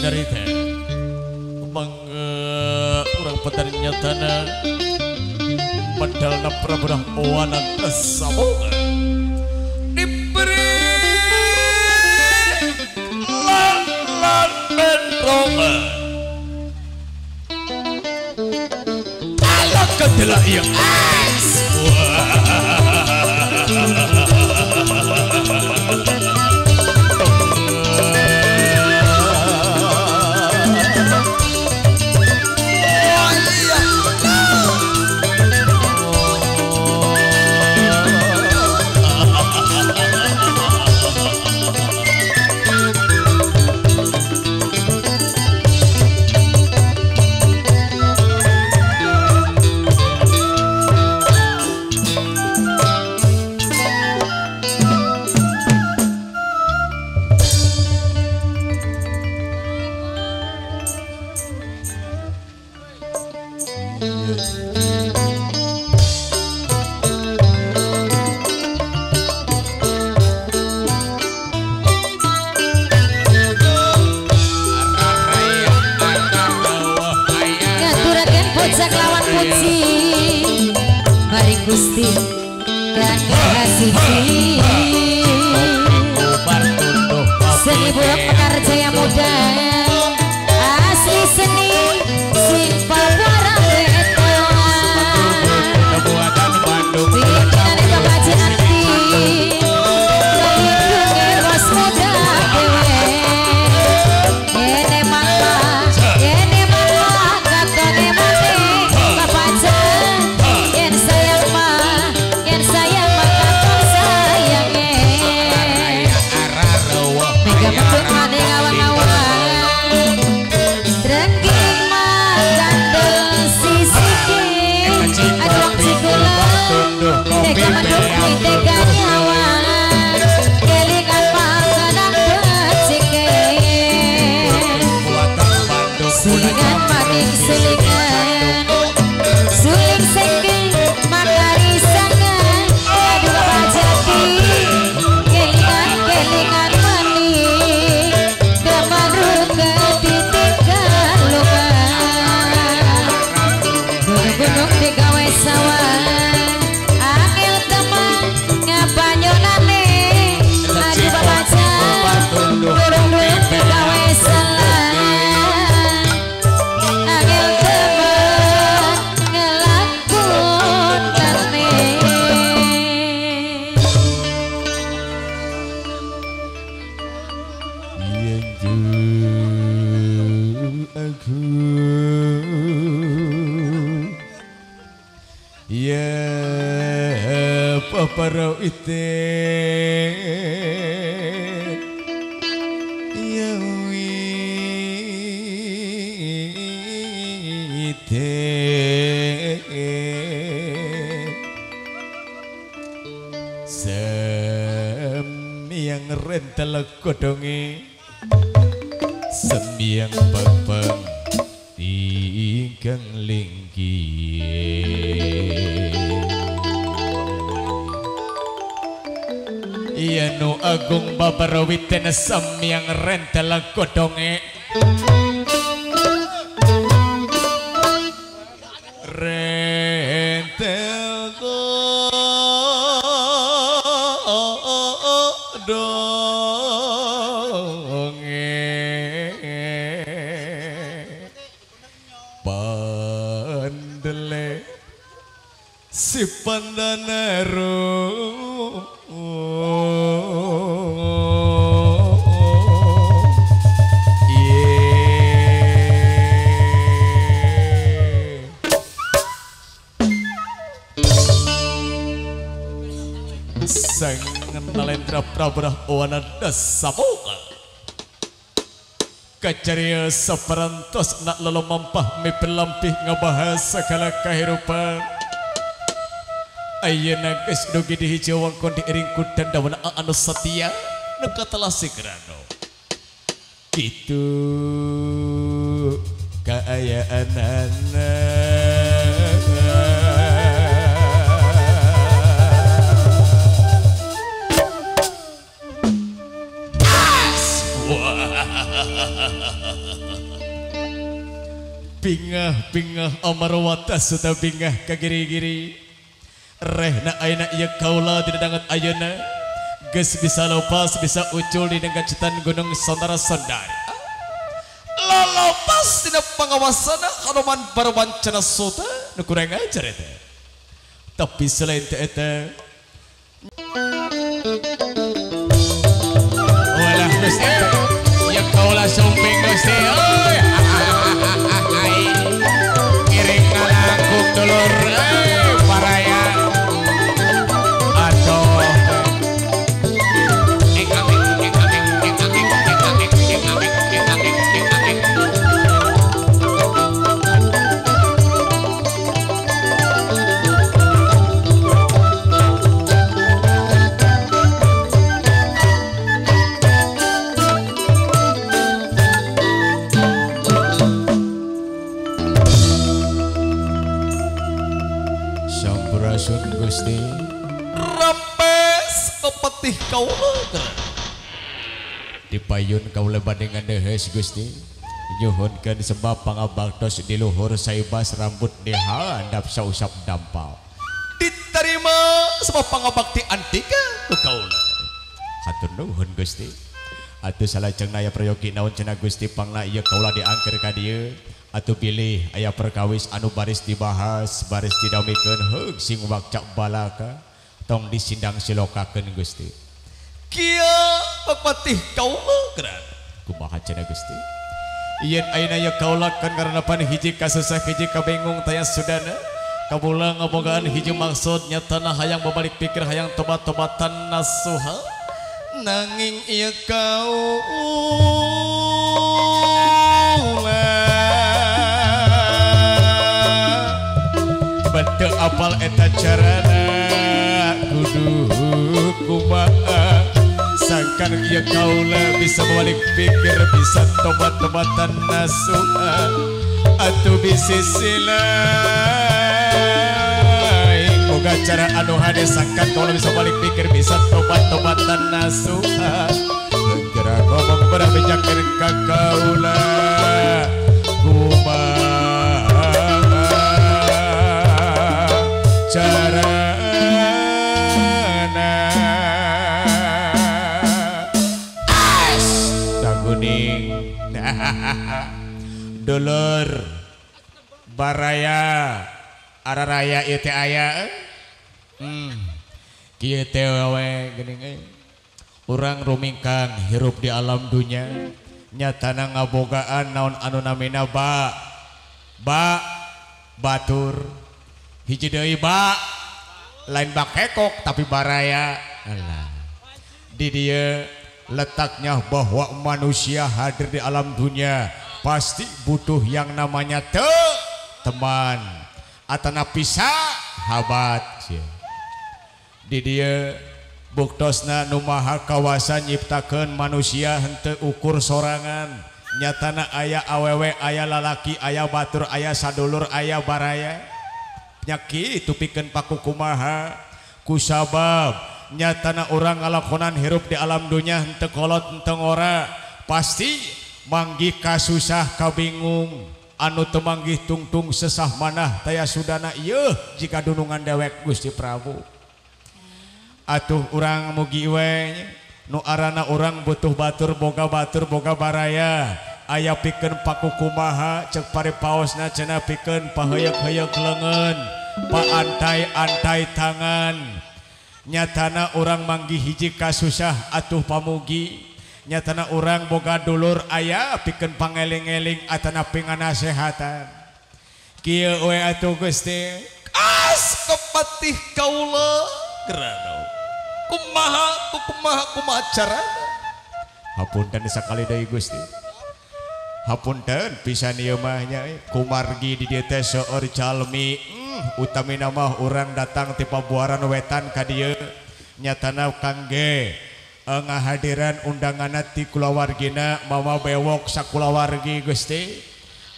ingat sinarite Mangga urang petani nyatana Padahal na prabudah owanan samonga Diberi lan menrongan Ala kedelah yang ngaturaken mari Gusti. Kangge hasiji seni buruk pekarja yang muda Paparo ite Ya wite Semiyang rental kodongi Semiyang pang-pang Ingkang lingki nu agung babarawiten Semiyang rental kodongi Rentel kodongi Pandele si pandanero prabrah wana dasamuka Kacaria saparantos nak lalu mampah mi pelampih ngabahas segala kehidupan. Ayeuna geus dugi di hijau wangkon diiring dan dawana anu setia nu katelah sigrano Kitu kekayaan Bingah-bingah amarwata sudah bingah kagiri-giri Rehna aina iya kaula tidak dangat ayana Ges bisa lepas bisa ucul di dengan cetan gunung sondara sondari Lalapas tidak pengawasan Hanuman barwancana sota Nukurang ajar itu. Tapi selain itu itu Walah Gusti. Ya kaulah sumping Gusti. Oi dehes Gusti Nyuhunkan sebab pangabaktos di luhur saibas rambut deha handap sausap dampal. Diterima sebab pangabakti antika kaula Hatur nuhun Gusti. Atuh salajeng naya prayogi naon cenah Gusti pangna ieu kaula diangker ka dieu? Atuh pilih aya perkawis anu baris dibahas baris didamikeun heug sing wakcak balaka tong disindang silokakeun Gusti. Kia pepatih kaula geran cenah Gusti Yen ayeuna ye kaulakan karena pan hiji kasusah hiji kabingung taya sudana Kabula ngabogaan hiji maksud nyatana hayang babalik pikir hayang tobat-tobatan nasuha. Nanging kaula. Bete apal eta carana kudu kumaha Sangkan ieu kaula bisa balik pikir bisa tobat-tobatan nasuha Atuh bisi silain Boga cara anu hade sangkan kaula bisa balik pikir bisa tobat-tobatan nasuha Segera ngomong berbijakir ka kaula Dulur Baraya Araraya ieu teh aya Hmm. Kieu teh euy Urang rumingkang hirup di alam dunia nyatana ngabogaan naon anu namina ba. Ba batur. Hiji deui ba lain bak hekok tapi baraya. Alah di dia letaknya bahwa manusia hadir di alam dunia pasti butuh yang namanya te teman. Atana pisa habat di dia buktosna numaha kawasan nyiptakan manusia hente ukur sorangan. Nyatana ayah awewe ayah lalaki ayah batur ayah sadulur ayah baraya. Nyaki itu pikeun paku kumaha kusabab nyatana orang ngalakonan hirup di alam dunia hente kolot hente ngora. Pasti manggi kasusah kabingung. Anu temanggih tungtung sesah manah taya Sudana. Yeuh jika dunungan dewek Gusti Prabu. Atuh urang mugiwe nu arana orang butuh batur boga batur boga baraya. Aya pikeun paku kumaha cek pare paosna cena piken pahayak-hayak lengan. Paantai-antai tangan. Nyatana orang manggi hiji kasusah atuh pamugi. nyatana orang boga dulur ayah pikeun pangeling-eling atana pinganasehatan. Kieu we atuh Gusti. As kepatih kaula? Gerano kumaha kumaha kumaha carana hapunten sakali deui Gusti. Hapunten pisan ieu mah nya eh, kumargi di dieu teh seueur jalmi mm, utami nama orang datang ti pabuaran wetan ka dieu. Nyatana kangge. Eh, ngahadiran undangan ti kulawargina mama bewok sakulawargi Gusti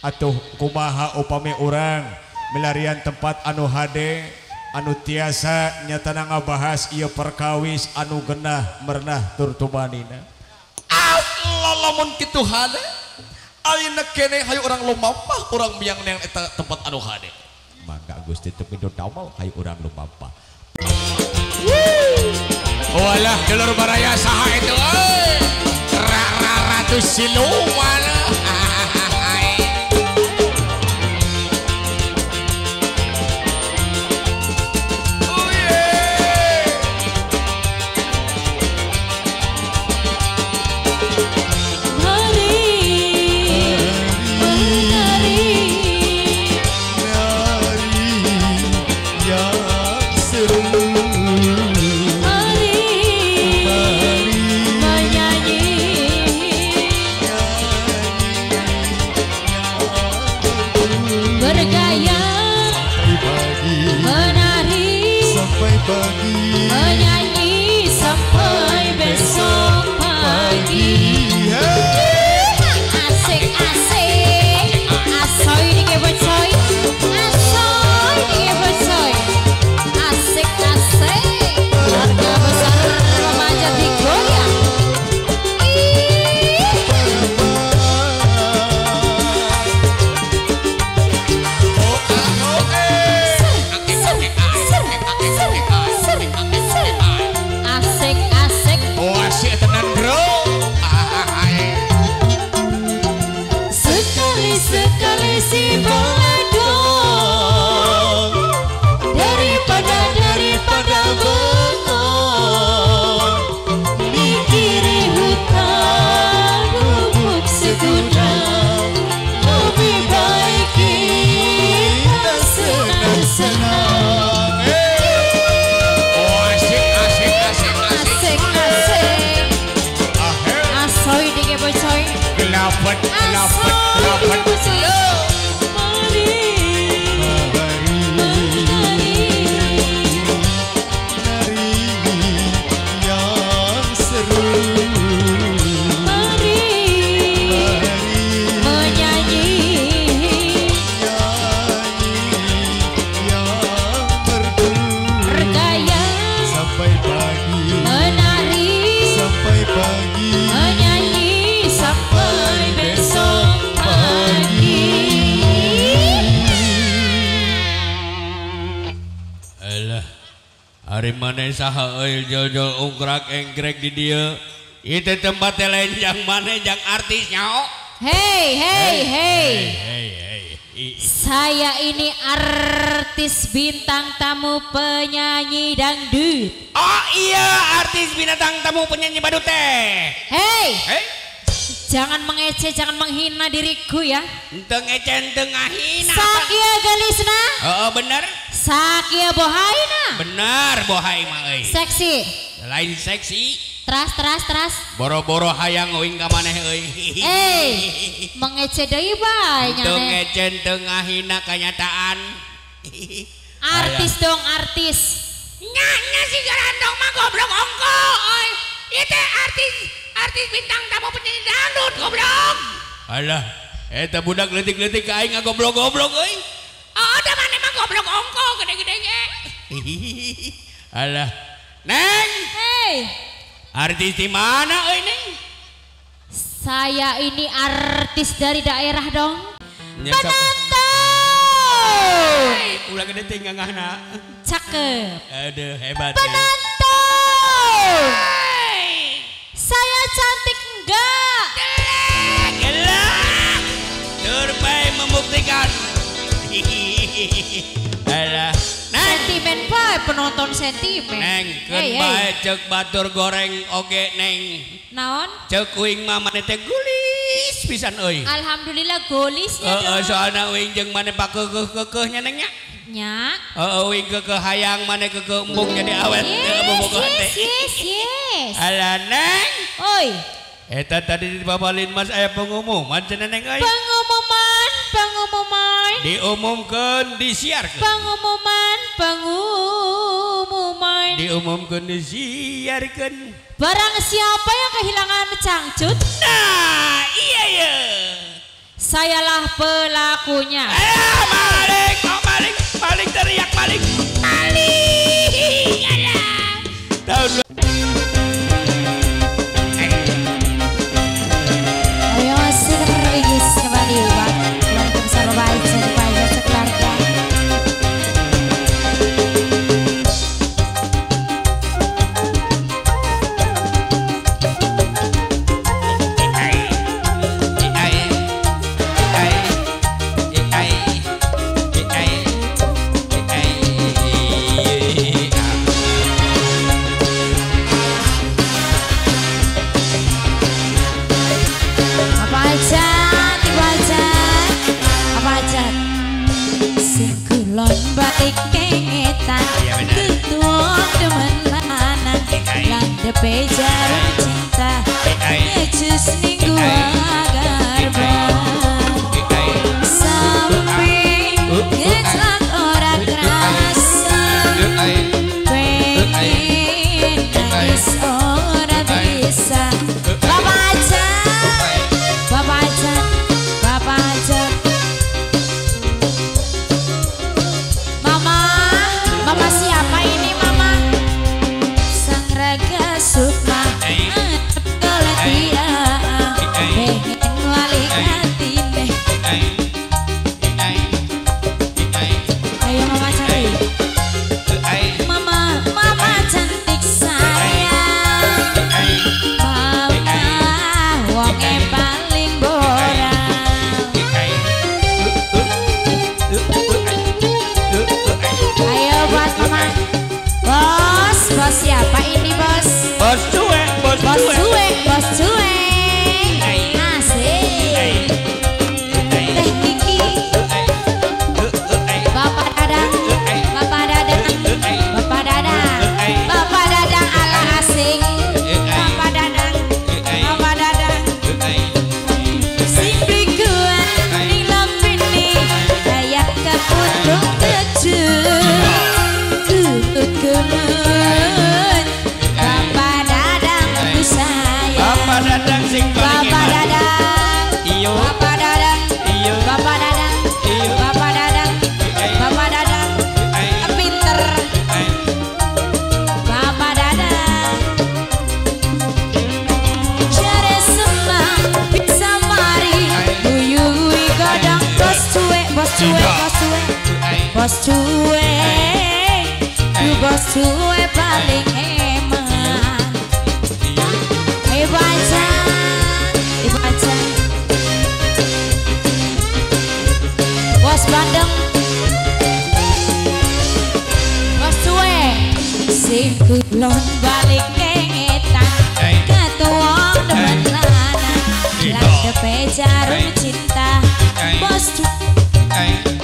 atuh kumaha upami orang melarian tempat anu hade anu tiasa nyatana ngabahas iya perkawis anu genah mernah turtubanina Allah lamun kitu hade? Ayeuna kene hayu urang lumampah urang biang neang eta tempat anu hade? Mangga Gusti teu pindot damel hayu urang lumampah. Woo! Walah dulur baraya saha itu euy Ra ratu siluman Oh saha euy jojol ungkrak engkrek di dia. Itu tempat lain yang mana yang artisnya oh. Hei hei hei, Hei. hei I- saya ini artis bintang tamu penyanyi dangdut. Oh iya artis binatang tamu penyanyi badut teh Hei, Hei. Jangan mengece, jangan menghina diriku ya. Enteng ecen tengah hina Sakia galisna, Oh bener sakia bohaina. Bener bohai mah euy Seksi. Lain seksi Teras teras teras. Boro-boro hayang ngeuing ka maneh euy Eh, mengece deui bae Enteng nyane. ecen tengah hina kenyataan Artis dong, artis. Nyanya si garandong mah goblok ongko oi. Itu artis artis bintang tamu penyanyi dangdut goblok. Alah, eta budak letik-letik ka aing goblok-goblok euy. Oh, da mana mah goblok ongko gede-gede ge. Alah. Neng, Hei, artis di mana euy Neng? saya ini artis dari daerah dong. Penonton, ulah gede tinggal ngahna. cakep. Aduh, hebat ya. Penonton, saya cantik enggak? Gelak Turpai membuktikan Alah Sentimen bae penonton sentimen. Neng Ken Hei, bae hei. cek batur goreng oge Neng Naon? Cek uing mah mana teh gulis pisan euy Alhamdulillah golisnya Heeh dong. soalna uing jeung mana pakeukeukeukeuknya Neng nya Nya. Heeh uing keukeuh hayang mana keukeuh embung jadi awet Yes, yes, yes, yes. Alah Neng Oi, Eta tadi di babalin mas aya pengumuman cenah Neng euy pengumuman, pengumuman pengumuman. Diumumkan disiarkan. Pengumuman pengumuman. Diumumkan disiarkan. Barang siapa yang kehilangan cangcut? Nah iya ya sayalah pelakunya. Ayah, Siapa ini bos? Bos bos cuwe Ku bos cuwe paling eman. Eh pacar Eh pacar Bos bandeng. Bos cuwe. Sing kulon balik ngetan Ketua depan lanang. Lan depe cinta. Bos cuwe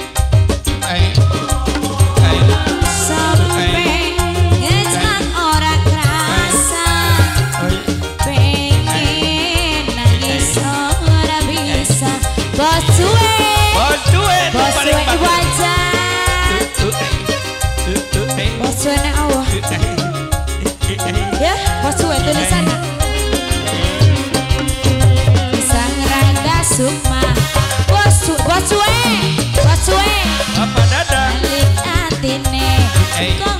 atine hey.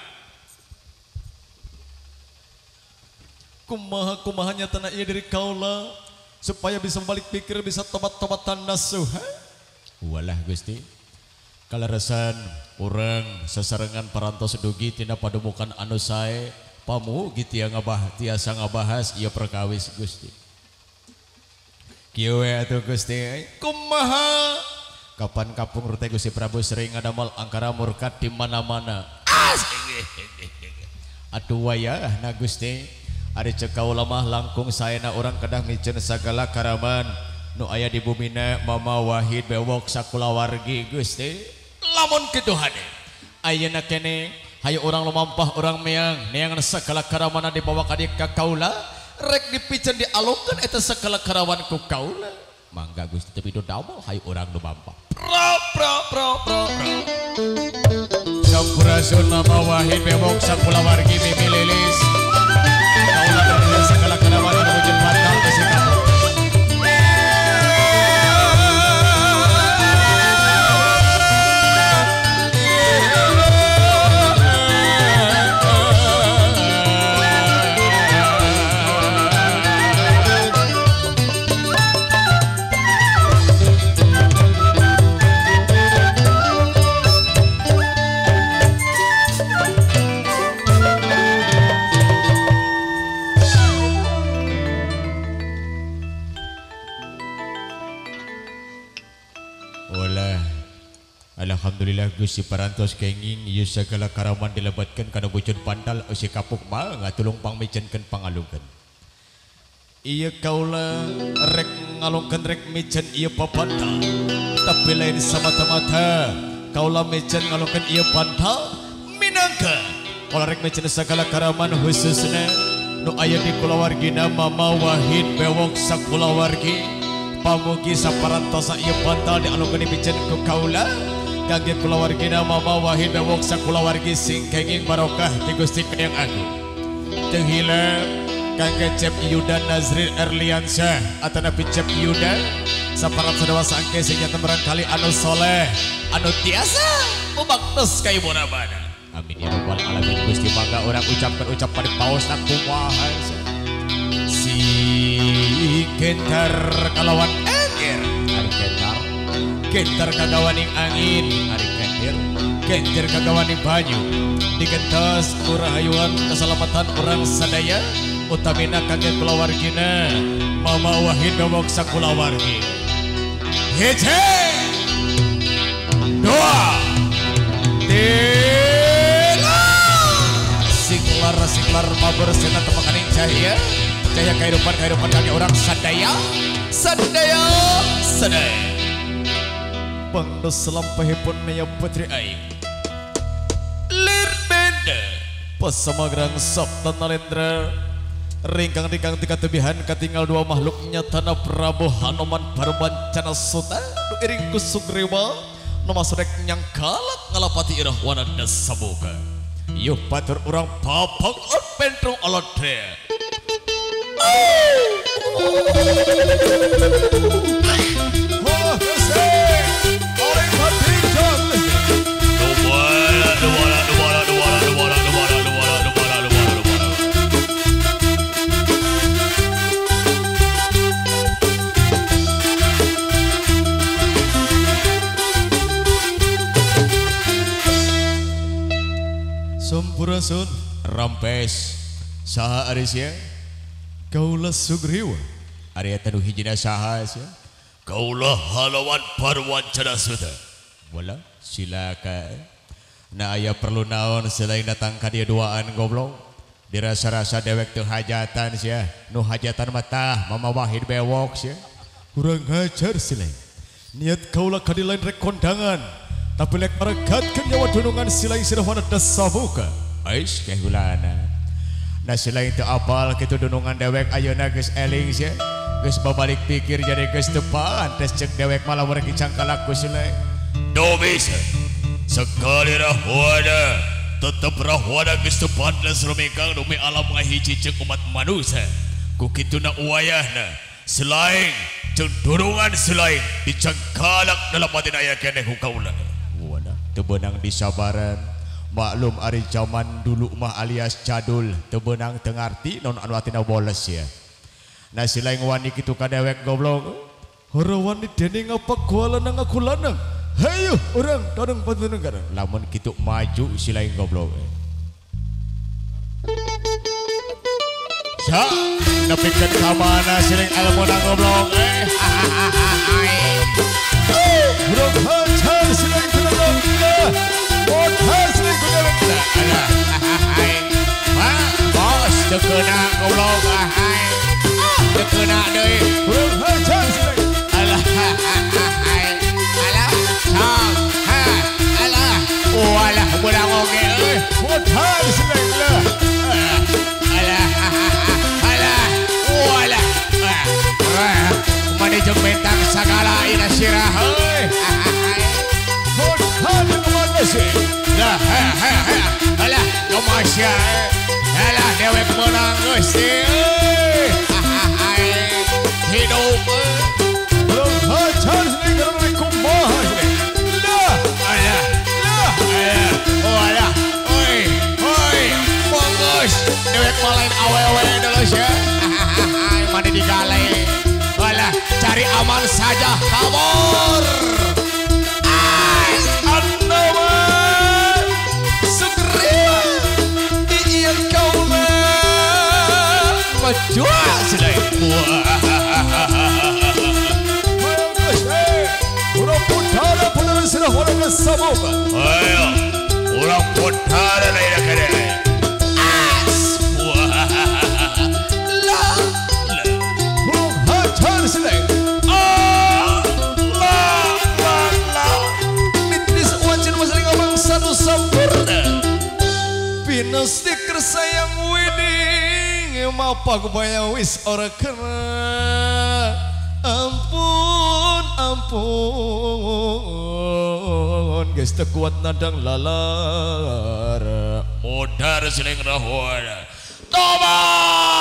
Kumaha kumahanya tanah iya dari kaula supaya bisa balik pikir bisa tobat-tobatan nasuh. Walah Gusti. Kalarasan orang seserengan parantos dugi tina pademukan anu sae pamu gitu yang ngabah tiasa ngabahas ia perkawis Gusti. Kieu we atuh Gusti. Kumaha? Kapan kapung rute Gusti Prabu sering ngadamel angkara murkat di mana-mana. Aduh wayah na Gusti. Ari cekau lemah langkung saena orang kedah micen segala karaman nu aya di bumina Mama Wahid bewok sakulawargi Gusti. Lamun kitu hade. Ayeuna kene hayu orang lumampah orang meang neangan segala karamana dibawa ka ka kaula rek dipicen dialungkeun eta segala karawan ku kaula. Mangga Gusti tapi do damel hayu orang lumampah. Pro pro pro pro pro. Sampurasun Mama Wahid bewok sakulawargi mimi lilis. Virgin Mary. Gusti parantos kenging ieu segala karaman dilebatkan kana bujun pandal usi kapuk ma ngatulung pangmicenkeun pangalungkeun. Ieu kaula rek ngalungkeun rek micen ieu papandal. Tapi lain semata-mata kaula micen ngalungkeun ieu pandal minangka kaula rek micen segala karaman khususna nu aya di kulawargina Mama Wahid bewok sakulawargi pamugi saparantosa ieu pantal dialungkeun micen ku kaula kangge kulawargina Mama Wahid bewok sakulawargi sing kenging barokah ti Gusti Kayang Agung. Hilap kangge Cep Yuda Nazrin Erliansyah atau Nabi Cep Yuda saparan sedawa sangke sing nyata barangkali anu soleh anu tiasa mubaktes ka ibu amin ya rabbal alamin. Gusti mangga orang ucapkan ucapan paus nak kumaha si kentar kalawan kentar kagawaning angin. Hari kentir kentir kagawaning banyu. Digentos kurahayuan keselamatan orang sadaya. Utamina kaget kulawargina. Mama wahid domok sakulawargi. Hece dua tiga siklar siklar mabur sena tepakaning cahaya. Cahaya kehidupan kehidupan kaki orang sadaya. Sadaya sadaya Bang selampahipun Naya Putri aik, lirbende Pesama gerang Sabta Nalendra. Ringkang-ringkang tiga tebihan ketinggal dua makhluknya Tanah Prabu Hanoman Parbancana Suta. Iring Kusugriwa Nama sodek nyang kalat ngalapati irah wananda sabuka Yuh patur orang papang Orpentrong alatre. Oh! Sampurasun Rampes. Saha Arisya kaula sugriwa. Arya tanu hijina saha Arisya Kaulah halawan parwancana suta. Wala silakan Nah aya perlu naon selain datang ka dia duaan goblok? Dirasa-rasa dewek tuh hajatan sia? Nu hajatan mata Mama Wahid bewok sia? Kurang ngajar silai niat kaula kadilain rek kondangan tapi lek merekatkan nyawa dunungan silai sirahwana dasabuka selain itu apal gitu dunungan dewek. Ayo nages eling ya. Guys babalik pikir jadi guys depan. Tes cek dewek malah wargi cangkalaku selai do bisa sekali rahwana tetap rahwana guys depan. Dan serumikang demi alam ngahiji cek umat manusia. Kukitu na uayahna selain cek dunungan selain. Dicangkalak dalam batin ayah kene hukaulah wala tebenang disabaran Maklum ari zaman dulu mah alias cadul tebenang tengarti non anu atina boles ya. Nah sila yang wani kitu kadewek goblok. Harawan ni dening apa gua lanang aku lanang. Hayo orang kadang panjenengan. Lamun kitu maju sila yang goblok. Sa, napikkan ka mana sila yang ilmu na goblok. Eh, Urang hajar silang tenang. Motor bos silang. Alah, alah, sang, ha, alah. Alah, ah, sagala ina sirah, kamasya, alah, dewek menang, euy. Hidup. Urang hajar tenang kumaha silang. Lah. Alah, lah, alah, oh alah, oi, oi, bongos, dewek malain awewe sih, mana digalai, alah, cari aman saja, kabur. Majua sudah. bagus eh urang putara putara sudah orang sabuk Ayo, ulang putar na ina kene. Winning Mapa kubaya wis ora kena Ampun, ampun Guys tekuat nadang lalar Modar siling rahwana. Tobat!